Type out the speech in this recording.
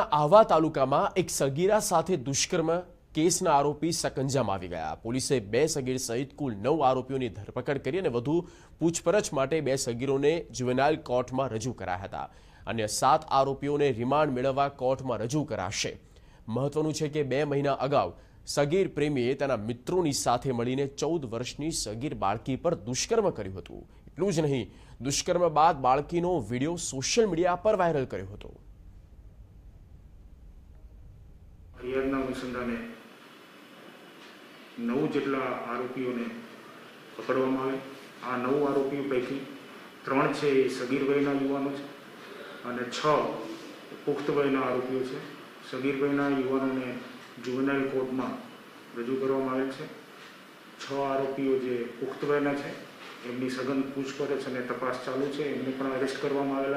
આહવા તાલુકામાં એક સગીરા સાથે દુષ્કર્મ કેસના આરોપી સકંજામાં આવી ગયા. પોલીસે બે સગીર સહિત કુલ નવ આરોપીઓની ધરપકડ કરી અને વધુ પૂછપરછ માટે બે સગીરોને જુવેનાઇલ કોર્ટમાં રજૂ કરાયા હતા. અને સાત આરોપીઓને રિમાન્ડ મેળવવા કોર્ટમાં રજૂ કરાશે. મહત્વનું છે કે બે મહિના અગાઉ સગીર પ્રેમીએ તેના મિત્રોની સાથે મળીને ચૌદ વર્ષની સગીર બાળકી પર દુષ્કર્મ કર્યું હતું. એટલું જ નહીં, દુષ્કર્મ બાદ બાળકીનો વીડિયો સોશિયલ મીડિયા પર વાયરલ કર્યો હતો. ફરિયાદના અનુસંધાને નવ જેટલા આરોપીઓને પકડવામાં આવે. આ નવ આરોપીઓ પૈકી ત્રણ છે એ સગીર વયના યુવાનો છે અને છ પુખ્ત આરોપીઓ છે. સગીર વયના યુવાનોને જુવેનાઇલ કોર્ટમાં રજૂ કરવામાં આવેલ છે. છ આરોપીઓ જે પુખ્ત છે, એમની સઘન પૂછપરછ અને તપાસ ચાલુ છે. એમને પણ અરેસ્ટ કરવામાં આવેલા